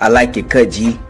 I like it, Kudgy.